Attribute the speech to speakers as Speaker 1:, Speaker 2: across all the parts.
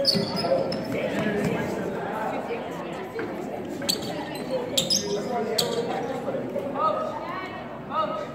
Speaker 1: Oh, Drop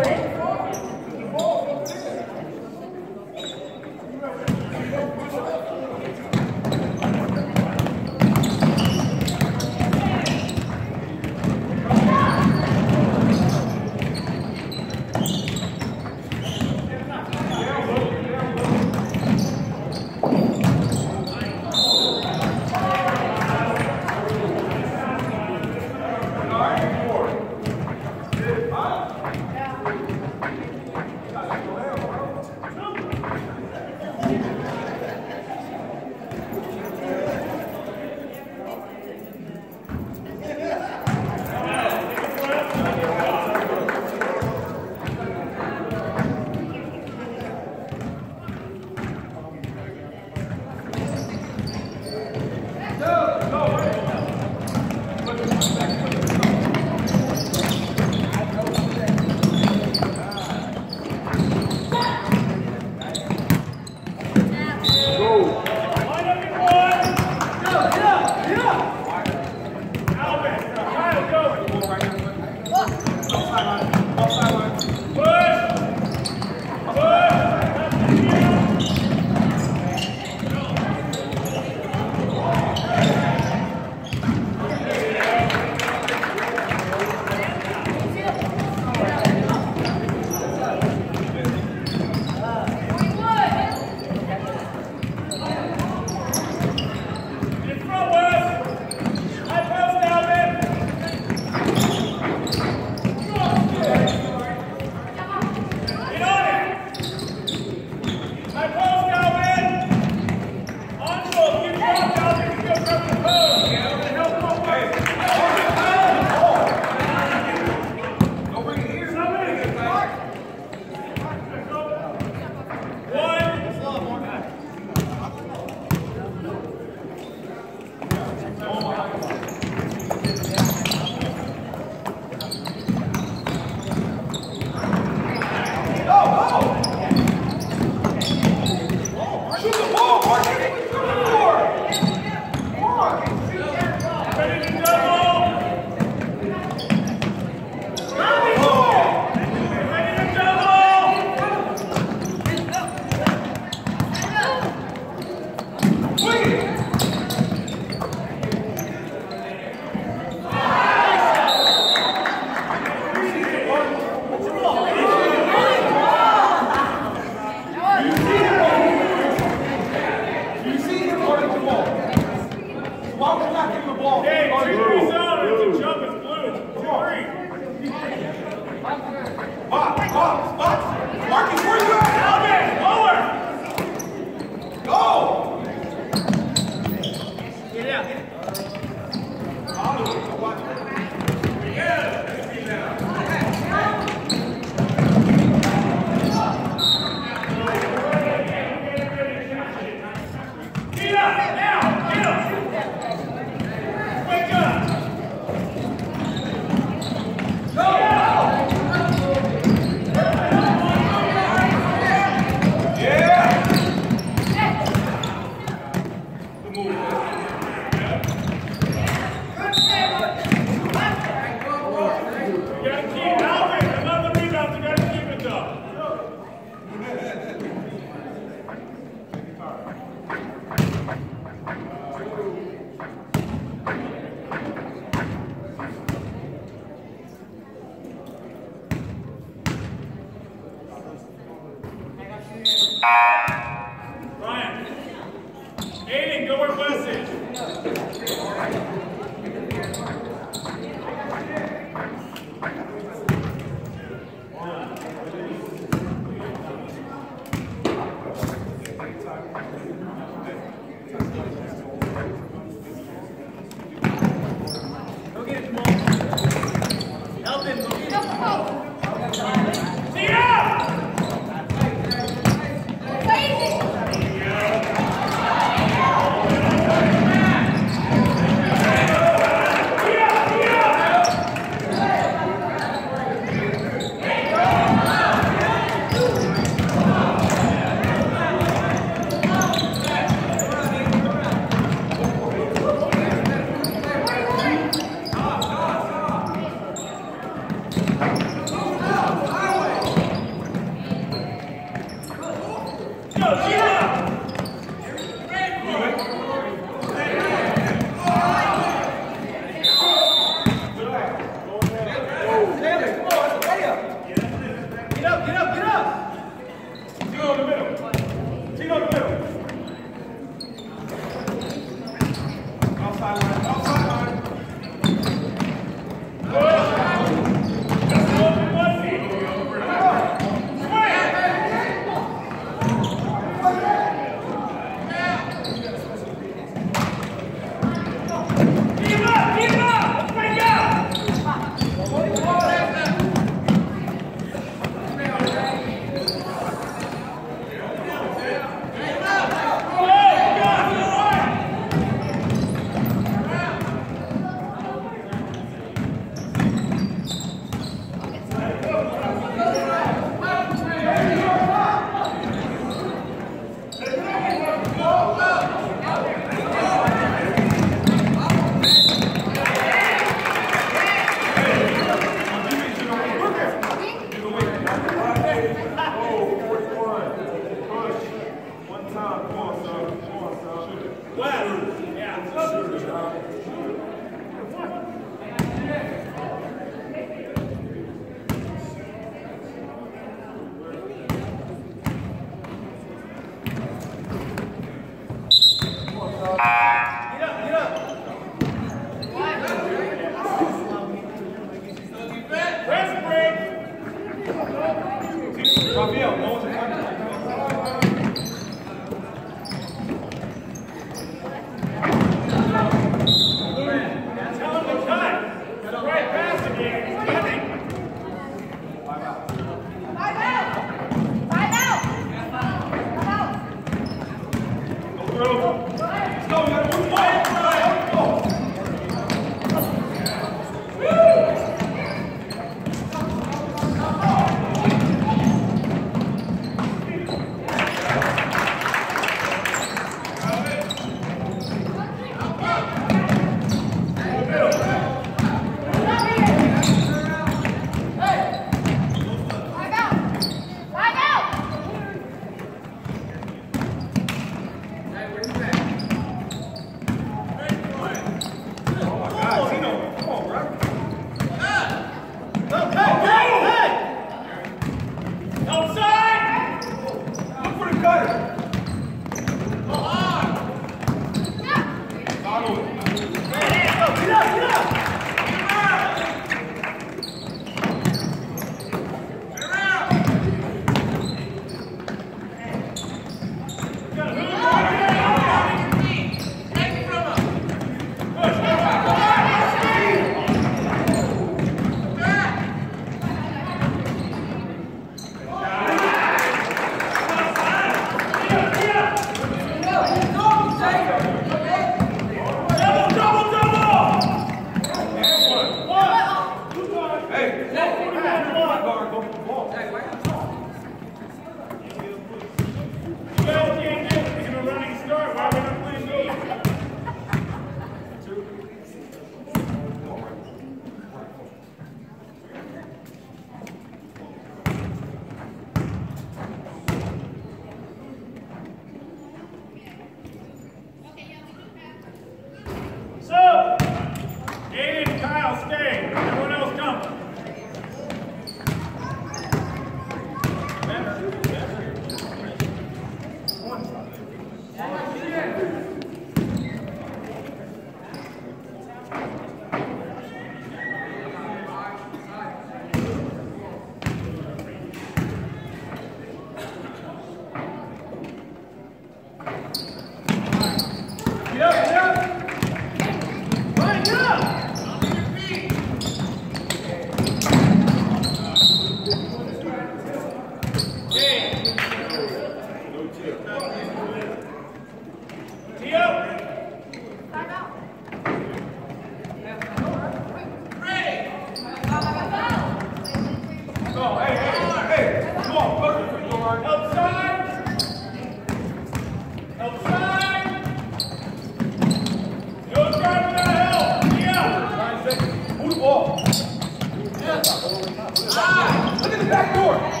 Speaker 1: back door.